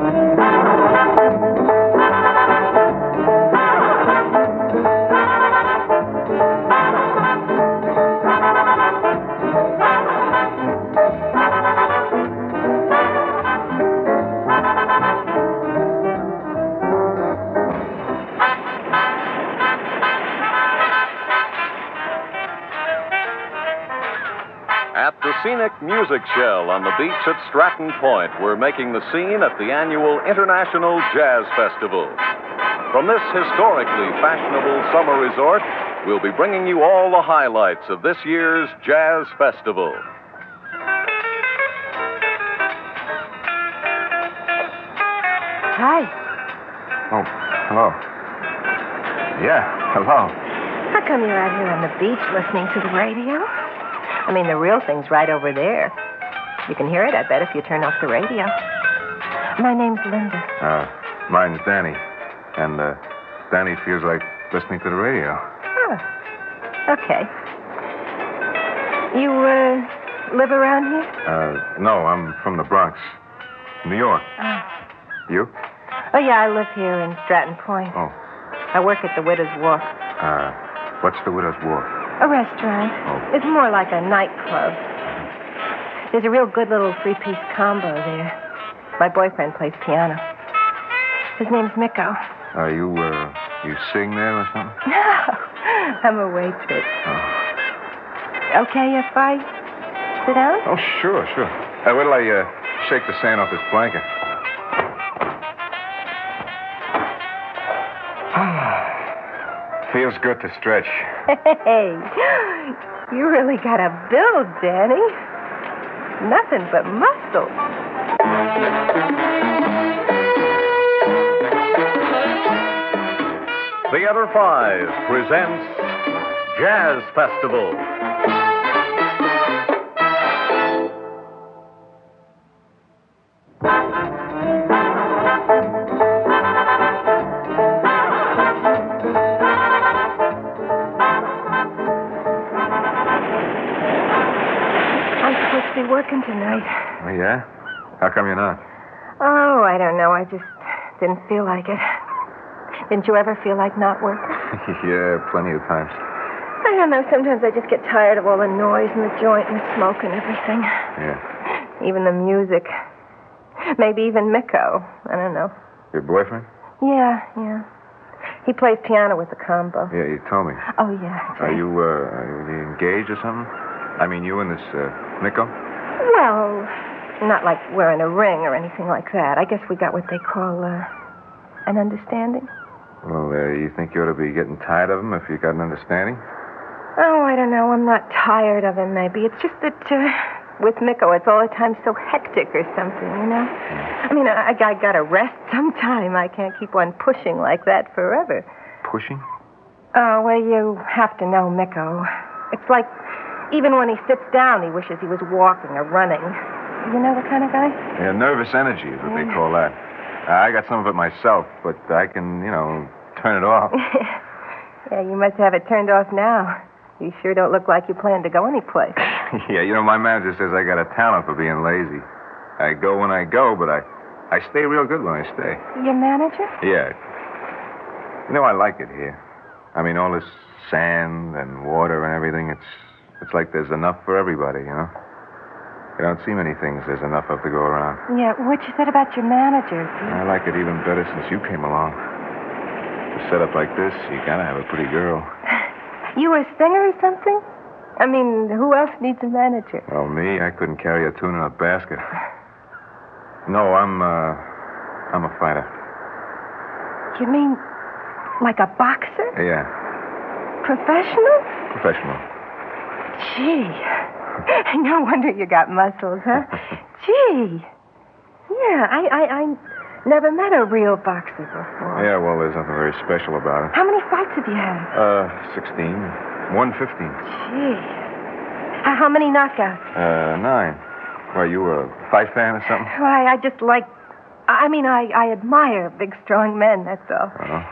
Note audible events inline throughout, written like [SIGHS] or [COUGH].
At music shell on the beach at Stratton Point, we're making the scene at the annual International Jazz Festival. From this historically fashionable summer resort, we'll be bringing you all the highlights of this year's Jazz Festival. Hi. Oh, hello. Yeah, hello. How come you're out here on the beach listening to the radio? I mean, the real thing's right over there. You can hear it, I bet, if you turn off the radio. My name's Linda. Uh, mine's Danny. And, uh, Danny feels like listening to the radio. Oh. Okay. You, uh, live around here? Uh, no, I'm from the Bronx, New York. Oh. You? Oh, yeah, I live here in Stratton Point. Oh. I work at the Widow's Wharf. Uh, what's the Widow's Wharf? A restaurant. Oh. It's more like a nightclub. There's a real good little three piece combo there. My boyfriend plays piano. His name's Miko. Are you, uh, you sing there or something? [LAUGHS] No, I'm a waitress. Oh. Okay if I sit down? Oh, sure, sure. Uh, wait till I, uh, shake the sand off this blanket. Feels good to stretch. Hey, you really got a build, Danny. Nothing but muscle. Theater 5 presents Jazz Festival. Yeah? How come you're not? Oh, I don't know. I just didn't feel like it. Didn't you ever feel like not working? [LAUGHS] yeah, plenty of times. I don't know. Sometimes I just get tired of all the noise and the joint and the smoke and everything. Yeah. Even the music. Maybe even Miko. I don't know. Your boyfriend? Yeah, yeah. He plays piano with the combo. Yeah, you told me. Oh, yeah. Are you, uh, are you engaged or something? I mean, you and this, uh, Nico? Well, not like wearing a ring or anything like that. I guess we got what they call, uh, an understanding. Well, uh, you think you ought to be getting tired of him if you got an understanding? Oh, I don't know. I'm not tired of him, maybe. It's just that, uh, with Miko, it's all the time so hectic or something, you know? I mean, I, I gotta rest [LAUGHS] sometime. I can't keep on pushing like that forever. Pushing? Oh, well, you have to know Miko. It's like even when he sits down, he wishes he was walking or running. You know the kind of guy? Yeah, nervous energy is what they call that. Uh, I got some of it myself, but I can, you know, turn it off. [LAUGHS] yeah, you must have it turned off now. You sure don't look like you plan to go anyplace. [LAUGHS] yeah, you know, my manager says I got a talent for being lazy. I go when I go, but I, I stay real good when I stay. Your manager? Yeah. You know, I like it here. I mean, all this sand and water and everything, it's, it's like there's enough for everybody, you know? You don't see many things there's enough of to go around. Yeah, what you said about your manager. I like it even better since you came along. To set up like this, you gotta have a pretty girl. [LAUGHS] You a singer or something? I mean, who else needs a manager? Well, me, I couldn't carry a tune in a basket. No, I'm, uh, I'm a fighter. You mean like a boxer? Yeah, Professional? professional. Gee. [LAUGHS] No wonder you got muscles, huh? [LAUGHS] Gee. Yeah, I, I, I never met a real boxer before. Yeah, well, there's nothing very special about it. How many fights have you had? Uh, 16. 115. Gee. How, how many knockouts? Uh, nine. Why, you a fight fan or something? Why, I just like. I mean, I, I admire big, strong men, that's all. Uh-huh.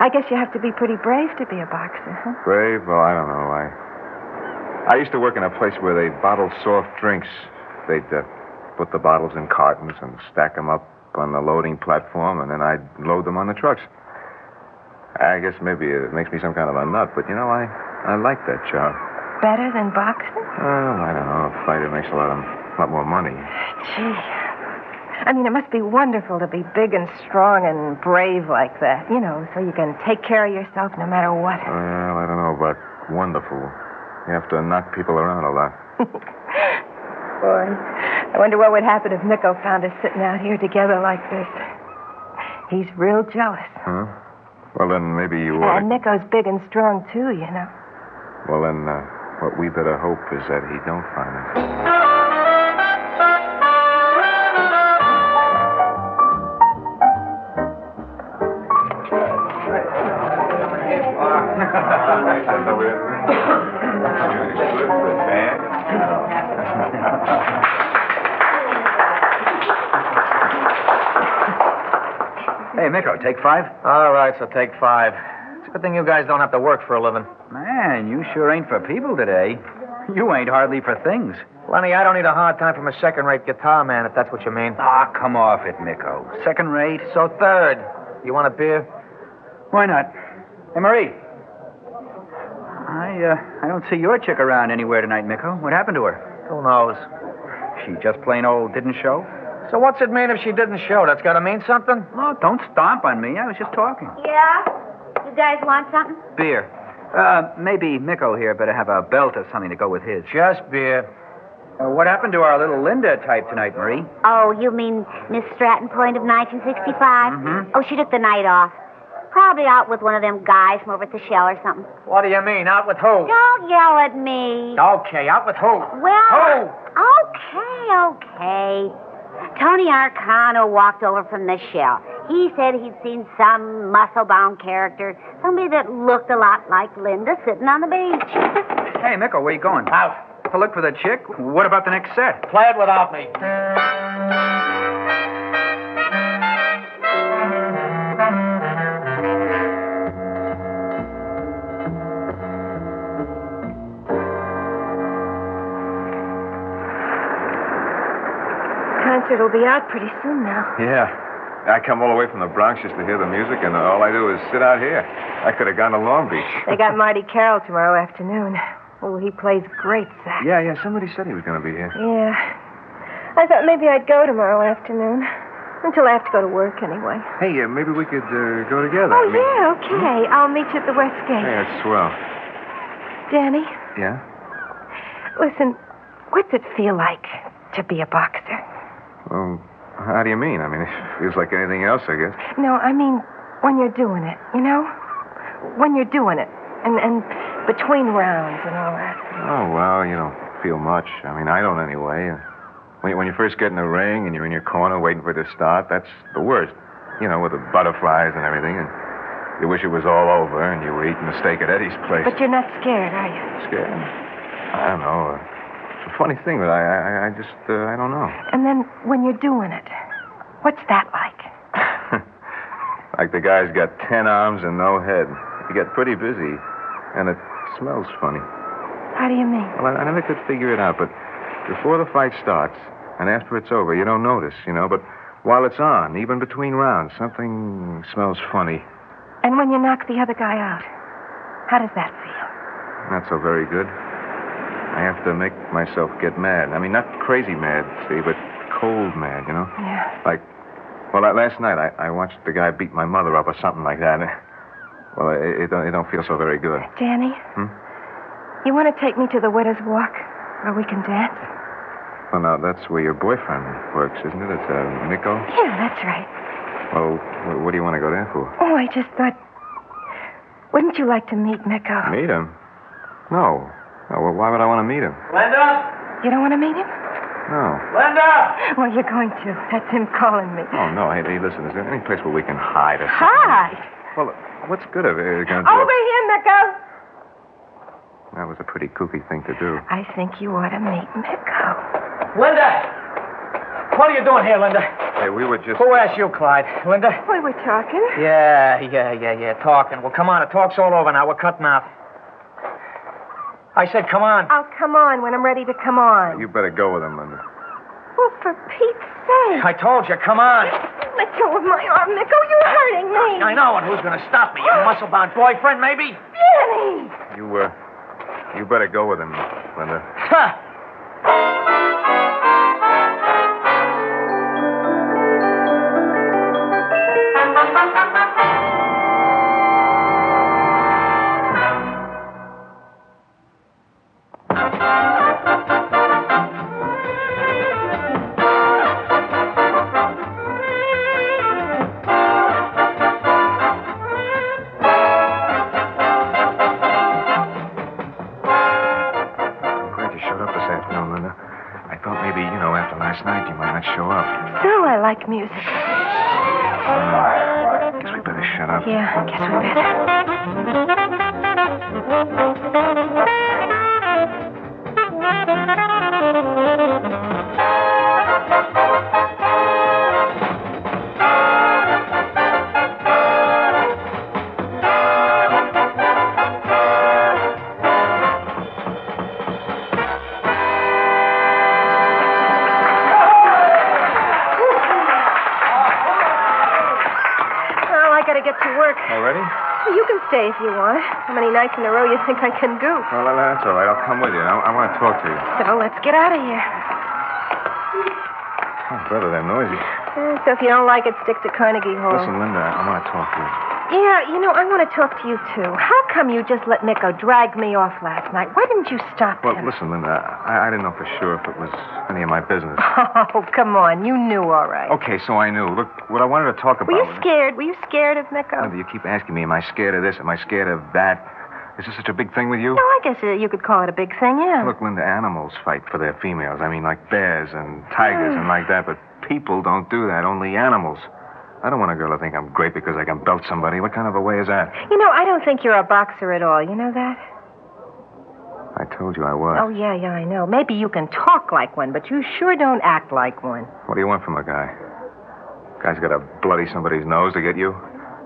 I guess you have to be pretty brave to be a boxer, huh? Brave? Well, I don't know. I I used to work in a place where they bottled soft drinks. They'd uh, put the bottles in cartons and stack them up on the loading platform, and then I'd load them on the trucks. I guess maybe it makes me some kind of a nut, but you know, I, I like that job. Better than boxing? Well, I don't know. A fighter makes a lot, of, a lot more money. Gee. I mean, it must be wonderful to be big and strong and brave like that, you know, so you can take care of yourself no matter what. Well, I don't know about wonderful. You have to knock people around a lot. [LAUGHS] Boy, I wonder what would happen if Nico found us sitting out here together like this. He's real jealous. Huh? Well, then maybe you ought And Nico's big and strong, too, you know. Well, then, uh, what we better hope is that he don't find us. [LAUGHS] Miko, take five? All right, so take five. It's a good thing you guys don't have to work for a living. Man, you sure ain't for people today. You ain't hardly for things. Lenny, I don't need a hard time from a second-rate guitar man, if that's what you mean. Ah, come off it, Miko. Second rate? So third. You want a beer? Why not? Hey, Marie. I, uh, I don't see your chick around anywhere tonight, Miko. What happened to her? Who knows? She just plain old didn't show? So what's it mean if she didn't show? That's got to mean something? Oh, don't stomp on me. I was just talking. Yeah? You guys want something? Beer. Uh, maybe Miko here better have a belt or something to go with his. Just beer. Uh, what happened to our little Linda type tonight, Marie? Oh, you mean Miss Stratton Point of 1965? Mm-hmm. Oh, she took the night off. Probably out with one of them guys from over at the shell or something. What do you mean? Out with who? Don't yell at me. Okay, out with who? Well, Who? okay, okay. Tony Arcano walked over from the shell. He said he'd seen some muscle-bound character, somebody that looked a lot like Linda sitting on the beach. Hey, Miko, where you going? Out. To look for the chick? What about the next set? Play it without me. Will be out pretty soon now. Yeah. I come all the way from the Bronx just to hear the music, and all I do is sit out here. I could have gone to Long Beach. They got [LAUGHS] Marty Carroll tomorrow afternoon. Oh, he plays great sax. Yeah, yeah, somebody said he was going to be here. Yeah. I thought maybe I'd go tomorrow afternoon. Until I have to go to work anyway. Hey, uh, maybe we could uh, go together. Oh, I mean- yeah, okay. I'll meet you at the West Gate. Hey, that's swell. Danny, Yeah? listen, what's it feel like to be a boxer? Well, how do you mean? I mean, it feels like anything else, I guess. No, I mean when you're doing it, you know? When you're doing it. And and between rounds and all that. Oh, well, you don't feel much. I mean, I don't anyway. When you, when you first get in the ring and you're in your corner waiting for it to start, that's the worst. You know, with the butterflies and everything, and you wish it was all over and you were eating a steak at Eddie's place. But you're not scared, are you? Scared? I don't know. It's a funny thing, but I, I, I just, uh, I don't know. And then when you're doing it, what's that like? [LAUGHS] like the guy's got ten arms and no head. You get pretty busy, and it smells funny. How do you mean? Well, I, I never could figure it out, but before the fight starts and after it's over, you don't notice, you know. But while it's on, even between rounds, something smells funny. And when you knock the other guy out, how does that feel? Not so very good. I have to make myself get mad. I mean, not crazy mad, see, but cold mad, you know? Yeah. Like, well, last night I, I watched the guy beat my mother up or something like that. [LAUGHS] Well, it, it, don't, it don't feel so very good. Danny? Hmm? You want to take me to the Widow's Walk where we can dance? Well, now, that's where your boyfriend works, isn't it? It's uh, Nico? Yeah, that's right. Well, what do you want to go there for? Oh, I just thought. Wouldn't you like to meet Nico? Meet him? No. No, well, why would I want to meet him? Linda? You don't want to meet him? No. Linda! Well, you're going to. That's him calling me. Oh, no. Hey, hey, listen, is there any place where we can hide or something? Hi. Well, what's good of it? Are you gonna do Over here, Nico. That was a pretty kooky thing to do. I think you ought to meet Nico. Linda! What are you doing here, Linda? Hey, we were just. Who asked you, Clyde? Linda? We were talking. Yeah, yeah, yeah, yeah. Talking. Well, come on. The talk's all over now. We're cutting out. I said, come on. I'll come on when I'm ready to come on. You better go with him, Linda. Well, for Pete's sake. I told you, come on. Let go of my arm, Nico. You're hurting me. I know, and who's going to stop me? Your muscle-bound boyfriend, maybe? Danny! You, uh, you better go with him, Linda. Ha! Yeah, I thought maybe, you know, after last night you might not show up. No, I like music. Hmm. Guess we better shut up. Yeah, guess we better. You can stay if you want. How many nights in a row you think I can do? Well, uh, that's all right. I'll come with you. I, I want to talk to you. So let's get out of here. Oh, brother, they're noisy. Uh, so if you don't like it, stick to Carnegie Hall. Listen, Linda, I want to talk to you. Yeah, you know, I want to talk to you, too. How come you just let Nico drag me off last night? Why didn't you stop Well, him? listen, Linda, I, I didn't know for sure if it was any of my business. [LAUGHS] Oh, come on. You knew all right. Okay, so I knew. Look, what I wanted to talk about. Were you scared? Were you scared of Nico? Linda, you keep asking me, am I scared of this? Am I scared of that? Is this such a big thing with you? No, I guess uh, you could call it a big thing, yeah. Look, Linda, animals fight for their females. I mean, like bears and tigers and like that, but people don't do that, only animals. I don't want a girl to think I'm great because I can belt somebody. What kind of a way is that? You know, I don't think you're a boxer at all. You know that? I told you I was. Oh, yeah, yeah, I know. Maybe you can talk like one, but you sure don't act like one. What do you want from a guy? Guy's got to bloody somebody's nose to get you?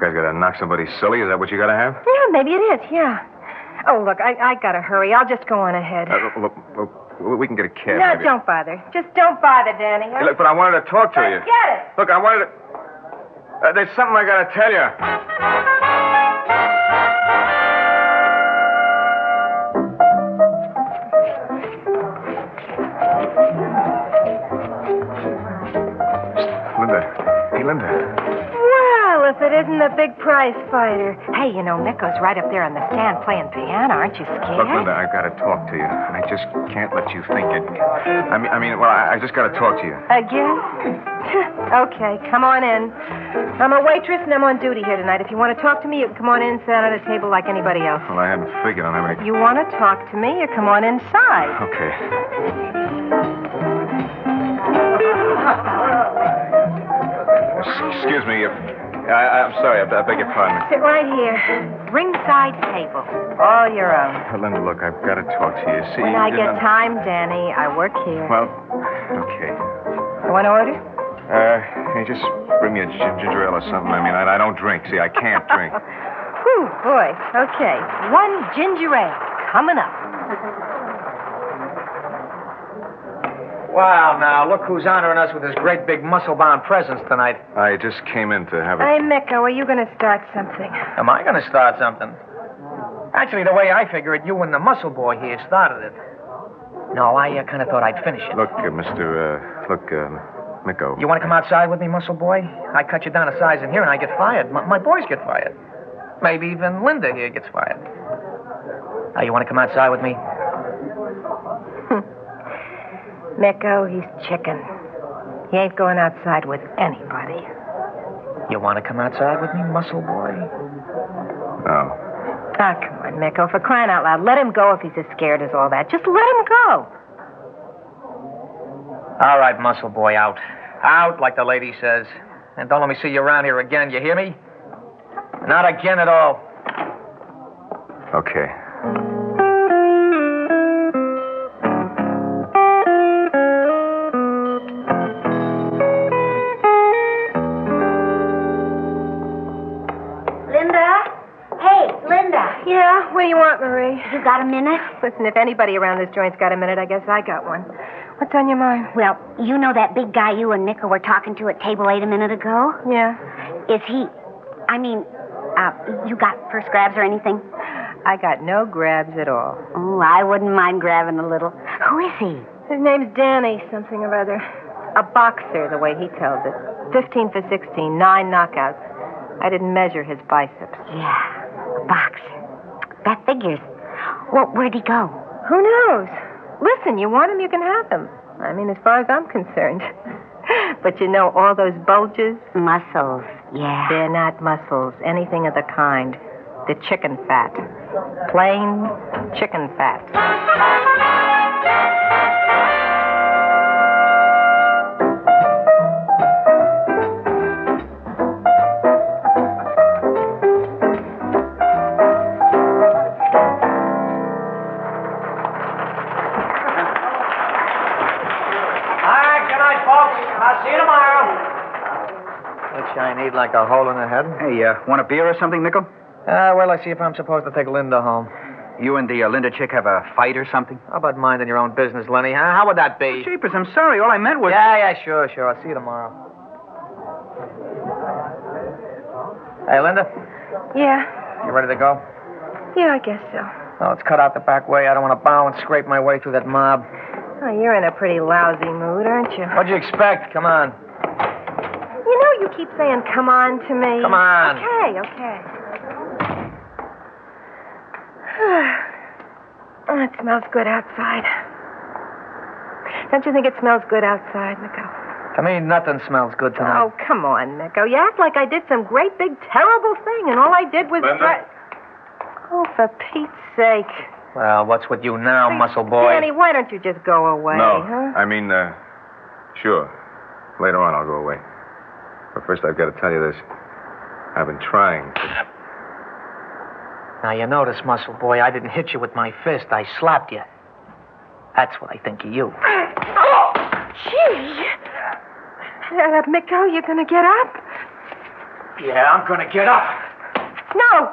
Guy's got to knock somebody silly? Is that what you got to have? Yeah, maybe it is, yeah. Oh, look, I, I gotta hurry. I'll just go on ahead. Uh, look, look, we can get a cab. no, maybe. don't bother. Just don't bother, Danny. Hey, look, but I wanted to talk to you. Just get it. Look, I wanted to. Uh, there's something I got to tell you. Linda. Hey, Linda. Well, if it isn't the big prize fighter. Hey, you know, Miko's right up there on the stand playing piano. Aren't you scared? Look, Linda, I've got to talk to you. I just can't let you think it. I mean, I mean, well, I, I just got to talk to you. Again? [LAUGHS] okay, come on in. I'm a waitress and I'm on duty here tonight. If you want to talk to me, you can come on in and sit at a table like anybody else. Well, I hadn't figured on having. You want to talk to me, you come on inside. Okay. Excuse me. If, I, I'm sorry. I, I beg your pardon. Sit right here. Ringside table. All your own. Linda, look, I've got to talk to you. See, When I get time, Danny, I work here. Well, okay. You want to order? Uh, can you just bring me a ginger ale or something? I mean, I, I don't drink. See, I can't drink. [LAUGHS] Whew, boy. Okay. One ginger ale coming up. Wow, now, look who's honoring us with his great big muscle-bound presence tonight. I just came in to have a. Hey, Miko, are you going to start something? Am I going to start something? Actually, the way I figure it, you and the muscle boy here started it. No, I uh, kind of thought I'd finish it. Look, uh, Mr. Uh, look, Miko. You want to come outside with me, muscle boy? I cut you down a size in here and I get fired. My, my boys get fired. Maybe even Linda here gets fired. Now, you want to come outside with me? [LAUGHS] Miko, he's chicken. He ain't going outside with anybody. You want to come outside with me, muscle boy? No. Ah, come on, Miko. For crying out loud, let him go if he's as scared as all that. Just let him go. All right, muscle boy, out. Out, like the lady says. And don't let me see you around here again, you hear me? Not again at all. Okay. Linda? Hey, Linda. Yeah, what do you want, Marie? You got a minute? Listen, if anybody around this joint's got a minute, I guess I got one. What's on your mind? Well, you know that big guy you and Nico were talking to at table eight a minute ago? Yeah. Is he. I mean, uh, you got first grabs or anything? I got no grabs at all. Oh, I wouldn't mind grabbing a little. Who is he? His name's Danny, something or other. A boxer, the way he tells it. 15 for 16, nine knockouts. I didn't measure his biceps. Yeah, a boxer. That figures. Well, where'd he go? Who knows? Listen, you want them, you can have them. I mean, as far as I'm concerned. [LAUGHS] but you know, all those bulges, Muscles. Yeah. they're not muscles, anything of the kind. They're chicken fat. Plain chicken fat. Like a hole in the head. Hey, uh, want a beer or something, Mickle? Uh, well, I see if I'm supposed to take Linda home. You and the uh, Linda chick have a fight or something? How about minding your own business, Lenny? Huh? How would that be? Jeepers, I'm sorry. All I meant was. Yeah, yeah, sure, sure. I'll see you tomorrow. Hey, Linda, Yeah. you ready to go? Yeah, I guess so. Oh, let's cut out the back way. I don't want to bow and scrape my way through that mob. Oh, you're in a pretty lousy mood, aren't you? What'd you expect? Come on. You keep saying, come on to me. Come on. Okay, okay. [SIGHS] oh, it smells good outside. Don't you think it smells good outside, Nico? To me, nothing smells good tonight. Oh, come on, Nico. You act like I did some great big terrible thing, and all I did was. Linda? try- Oh, for Pete's sake. Well, what's with you now, muscle boy? Danny, why don't you just go away, no, huh? I mean, uh, sure. Later on, I'll go away. But first, I've got to tell you this. I've been trying to. Now, you notice, muscle boy, I didn't hit you with my fist. I slapped you. That's what I think of you. Oh, gee. Uh, Miko, you're gonna get up? Yeah, I'm gonna get up. No!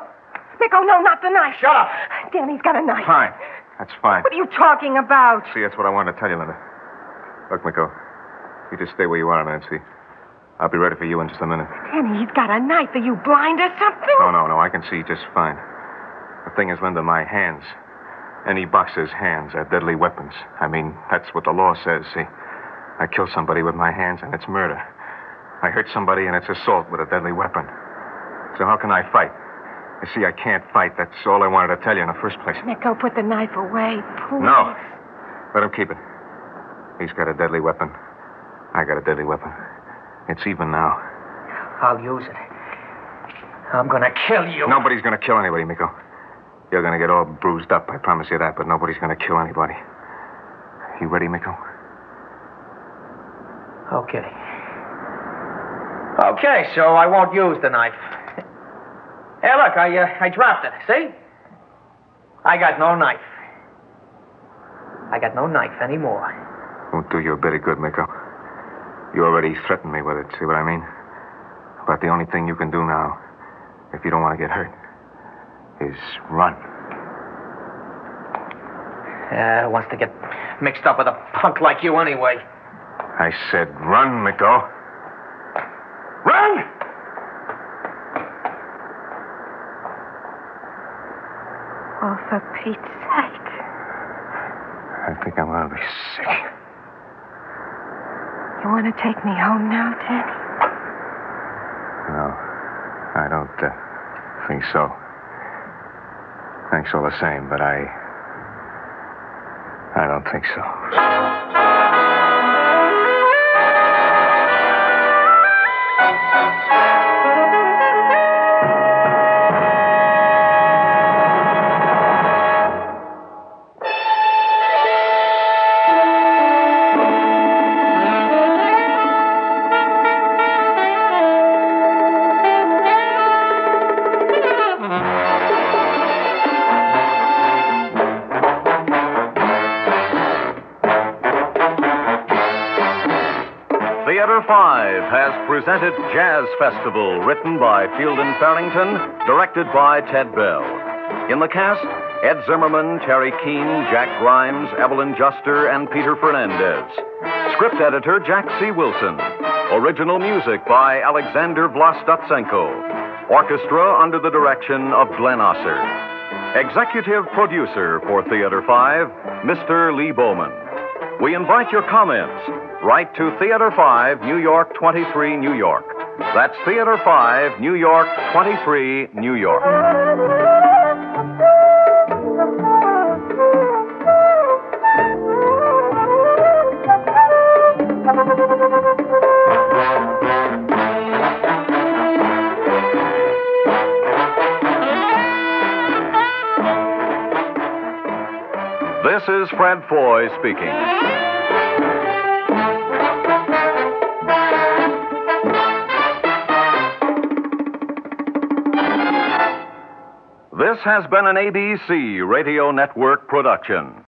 Miko, no, not the knife. Shut up. Danny's got a knife. Fine. That's fine. What are you talking about? See, that's what I wanted to tell you, Linda. Look, Miko, you just stay where you are, Nancy. I'll be ready for you in just a minute. Danny, he's got a knife. Are you blind or something? No, no, no. I can see just fine. The thing is, Linda, my hands. Any boxer's hands are deadly weapons. I mean, that's what the law says, see? I kill somebody with my hands, and it's murder. I hurt somebody, and it's assault with a deadly weapon. So how can I fight? You see, I can't fight. That's all I wanted to tell you in the first place. Miko, put the knife away, please. No. Let him keep it. He's got a deadly weapon. I got a deadly weapon. It's even now. I'll use it. I'm gonna kill you. Nobody's gonna kill anybody, Miko. You're gonna get all bruised up, I promise you that, but nobody's gonna kill anybody. You ready, Miko? Okay. Okay, so I won't use the knife. Hey, look, I uh, I dropped it. See? I got no knife. I got no knife anymore. Won't do you a bit of good, Miko. You already threatened me with it, see what I mean? But the only thing you can do now, if you don't want to get hurt, is run. Uh, wants to get mixed up with a punk like you anyway. I said run, Miko. Run! Oh, for Pete's sake. I think I'm gonna be sick. You want to take me home now, Danny? No, I don't uh, think so. Thanks all the same, but I. I don't think so. Theater 5 has presented Jazz Festival, written by Fielden Farrington, directed by Ted Bell. In the cast, Ed Zimmerman, Terry Keane, Jack Grimes, Evelyn Juster, and Peter Fernandez. Script editor Jack C. Wilson. Original music by Alexander Vlastotsenko. Orchestra under the direction of Glenn Osser. Executive producer for Theater 5, Mr. Lee Bowman. We invite your comments. Write to Theater 5, New York 23, New York. That's Theater 5, New York 23, New York. This is Fred Foy speaking. This has been an ABC Radio Network production.